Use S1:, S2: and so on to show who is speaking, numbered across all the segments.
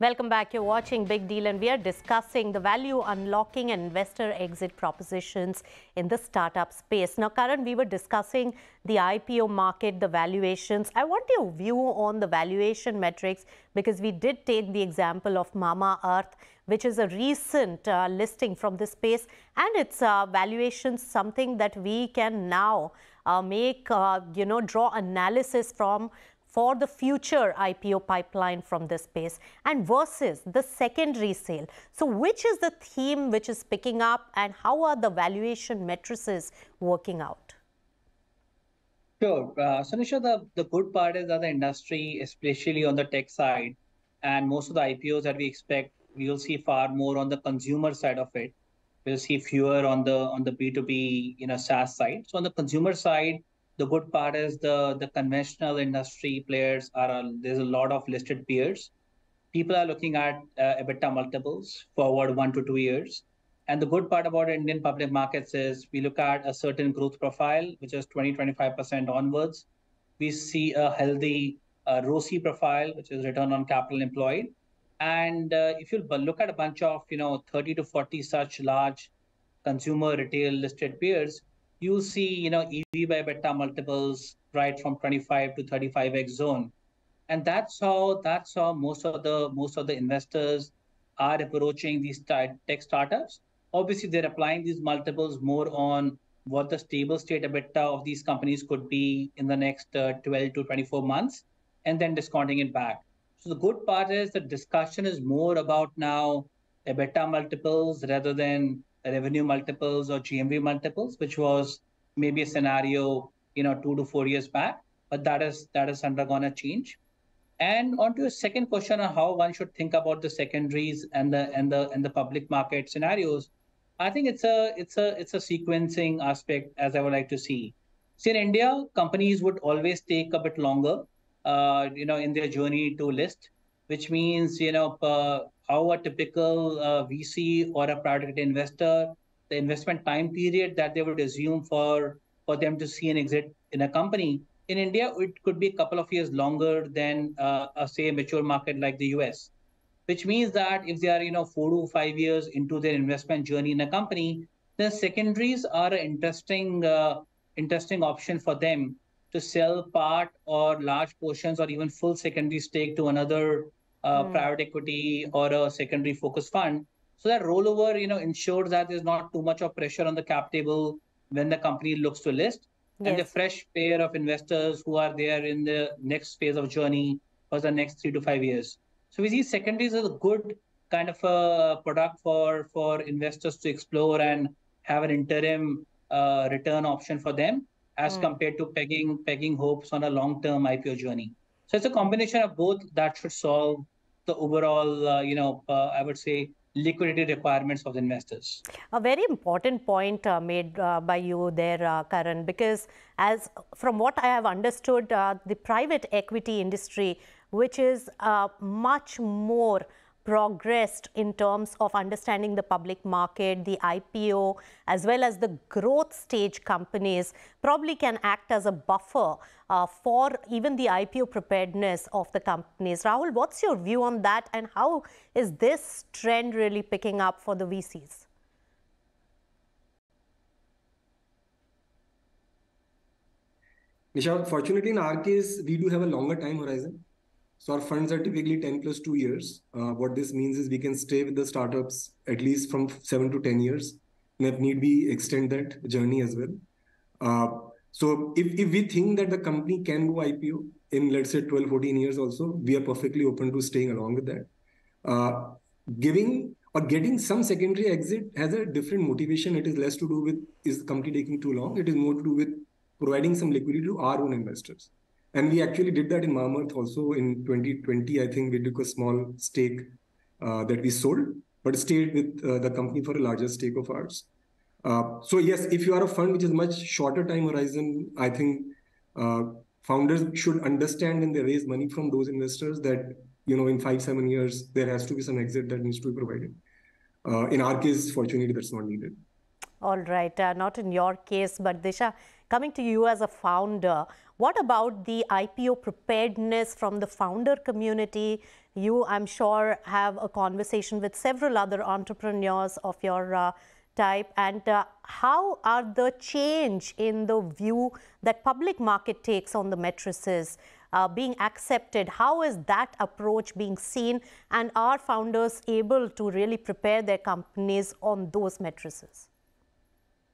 S1: Welcome back. You're watching Big Deal, and we are discussing the value unlocking and investor exit propositions in the startup space. Now, Karan, we were discussing the IPO market, the valuations. I want your view on the valuation metrics because we did take the example of Mamaearth, which is a recent uh, listing from this space, and its uh, valuations something that we can now uh, make, uh, you know, draw analysis from for the future IPO pipeline from this space and versus the secondary sale. So which is the theme which is picking up and how are the valuation matrices working out?
S2: Sure. Uh, so Nisha, the, the good part is that the industry, especially on the tech side, and most of the IPOs that we expect, we will see far more on the consumer side of it. We'll see fewer on the on the B2B, you know, SaaS side. So on the consumer side, the good part is the the conventional industry players are there's a lot of listed peers. People are looking at uh, EBITDA multiples forward one to two years. And the good part about Indian public markets is we look at a certain growth profile, which is 20, 25% onwards. We see a healthy uh, profile, which is return on capital employed. And uh, if you look at a bunch of, you know, 30 to 40 such large consumer retail listed peers, you see, you know, EV by EBITDA multiples right from 25 to 35x zone. And that's how that's how most of the most of the investors are approaching these tech startups. Obviously, they're applying these multiples more on what the stable state EBITDA of these companies could be in the next uh, 12 to 24 months, and then discounting it back. So the good part is the discussion is more about now EBITDA multiples rather than revenue multiples or GMV multiples, which was maybe a scenario, you know, two to four years back. But that is that has undergone a change. And on to your second question on how one should think about the secondaries and the and the and the public market scenarios, I think it's a it's a it's a sequencing aspect as I would like to see. See in India, companies would always take a bit longer, uh, you know, in their journey to list, which means you know uh, how a typical uh, VC or a private investor, the investment time period that they would assume for for them to see an exit in a company. In India, it could be a couple of years longer than uh, a say a mature market like the US, which means that if they are you know four to five years into their investment journey in a company, then secondaries are an interesting uh, interesting option for them to sell part or large portions or even full secondary stake to another uh, mm. private equity or a secondary focus fund. So that rollover, you know, ensures that there's not too much of pressure on the cap table when the company looks to list. Yes. And the fresh pair of investors who are there in the next phase of journey for the next three to five years. So we see secondaries as a good kind of a product for for investors to explore and have an interim uh, return option for them as mm. compared to pegging pegging hopes on a long term IPO journey. So it's a combination of both that should solve the overall, uh, you know, uh, I would say liquidity requirements of the investors.
S1: A very important point uh, made uh, by you there, uh, Karan, because as from what I have understood, uh, the private equity industry, which is uh, much more progressed in terms of understanding the public market, the IPO, as well as the growth stage companies, probably can act as a buffer uh, for even the IPO preparedness of the companies. Rahul, what's your view on that and how is this trend really picking up for the VCs?
S3: Nisha, fortunately in our case, we do have a longer time horizon. So our funds are typically 10 plus two years. Uh, what this means is we can stay with the startups at least from seven to 10 years. And if need be, extend that journey as well. Uh, so if, if we think that the company can go IPO in, let's say, 12, 14 years also, we are perfectly open to staying along with that. Uh, giving or getting some secondary exit has a different motivation. It is less to do with is the company taking too long. It is more to do with providing some liquidity to our own investors. And we actually did that in Mamaearth also in 2020. I think we took a small stake uh, that we sold, but stayed with uh, the company for a larger stake of ours. Uh, so yes, if you are a fund which is much shorter time horizon, I think uh, founders should understand when they raise money from those investors that you know in five seven years there has to be some exit that needs to be provided. Uh, in our case, fortunately, that's not needed.
S1: All right, uh, not in your case, but Disha, coming to you as a founder, What about the IPO preparedness from the founder community? You, I'm sure, have a conversation with several other entrepreneurs of your uh, type and uh, how are the change in the view that public market takes on the matrices uh, being accepted? How is that approach being seen? And are founders able to really prepare their companies on those matrices?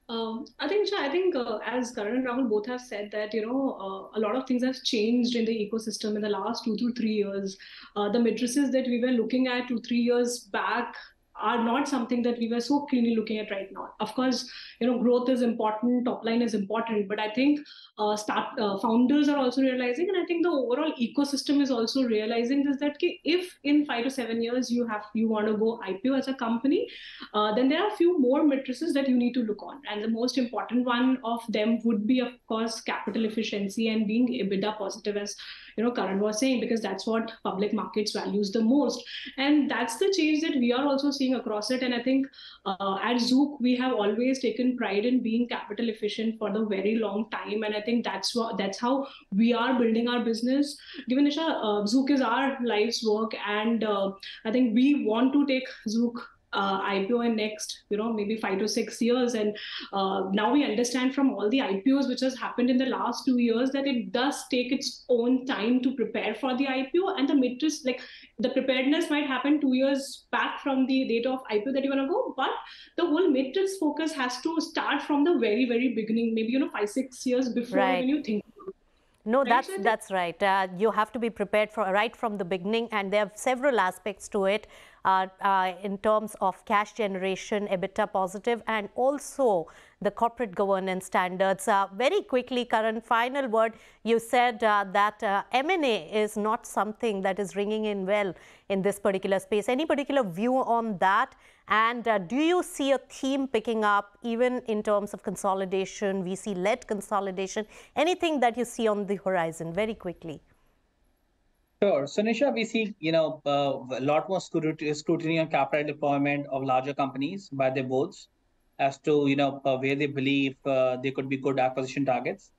S4: Um, I think, I think uh, as Karan and Rahul both have said that, you know, uh, a lot of things have changed in the ecosystem in the last two to three years. Uh, the matrices that we were looking at two, three years back are not something that we were so keenly looking at right now. Of course, you know, growth is important, top line is important, but I think uh, start uh, founders are also realizing, and I think the overall ecosystem is also realizing this that if in five to seven years you have you want to go IPO as a company, uh, then there are a few more matrices that you need to look on, and the most important one of them would be, of course, capital efficiency and being EBITDA positive, as you know, Karan was saying, because that's what public markets values the most, and that's the change that we are also seeing across it. And I think uh, at Zouk, we have always taken pride in being capital efficient for the very long time. And I think that's what that's how we are building our business. Given Nisha, uh, Zouk is our life's work. And uh, I think we want to take Zouk uh, IPO in next, you know, maybe five to six years. And uh, now we understand from all the IPOs which has happened in the last two years that it does take its own time to prepare for the IPO. And the matrix, like the preparedness might happen two years back from the date of IPO that you want to go, but the whole matrix focus has to start from the very, very beginning, maybe, you know, five, six years before
S1: right.
S4: when you think
S1: no, that's that's right. Uh, you have to be prepared for right from the beginning, and there are several aspects to it uh, uh, in terms of cash generation, EBITDA positive, and also the corporate governance standards. Uh, very quickly, Karan, final word. You said uh, that uh, M&A is not something that is ringing in well in this particular space. Any particular view on that? And uh, do you see a theme picking up even in terms of consolidation, VC-led consolidation, anything that you see on the horizon very quickly?
S2: Sure. So Nisha, we see you know uh, a lot more scrutiny on capital deployment of larger companies by their boards as to you know uh, where they believe uh, they could be good acquisition targets.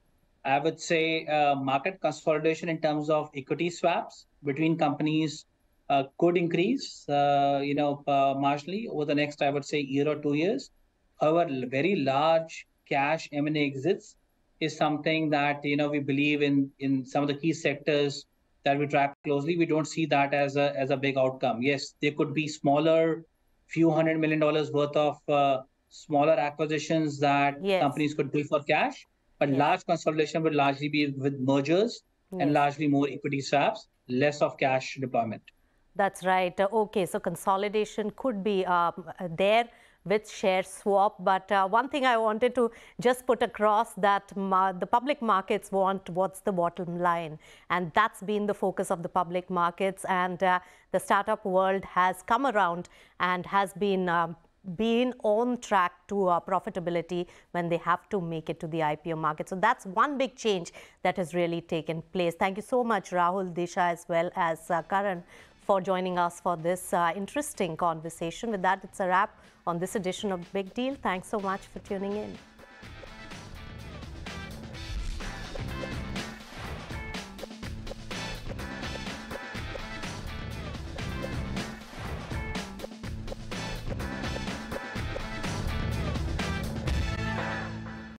S2: I would say uh, market consolidation in terms of equity swaps between companies could increase, uh, you know, uh, marginally over the next, I would say, year or two years. However, very large cash M&A exits is something that you know we believe in in some of the key sectors that we track closely. We don't see that as a as a big outcome. Yes, there could be smaller, few hundred million dollars worth of uh, smaller acquisitions that yes. companies could do for cash, but yes. large consolidation would largely be with mergers yes. and largely more equity swaps, less of cash deployment.
S1: That's right. Uh, okay, so consolidation could be um, there with share swap. But uh, one thing I wanted to just put across that the public markets want what's the bottom line. And that's been the focus of the public markets. And uh, the startup world has come around and has been um, been on track to uh, profitability when they have to make it to the IPO market. So that's one big change that has really taken place. Thank you so much, Rahul, Disha, as well as uh, Karan for joining us for this uh, interesting conversation. With that, it's a wrap on this edition of Big Deal. Thanks so much for tuning in.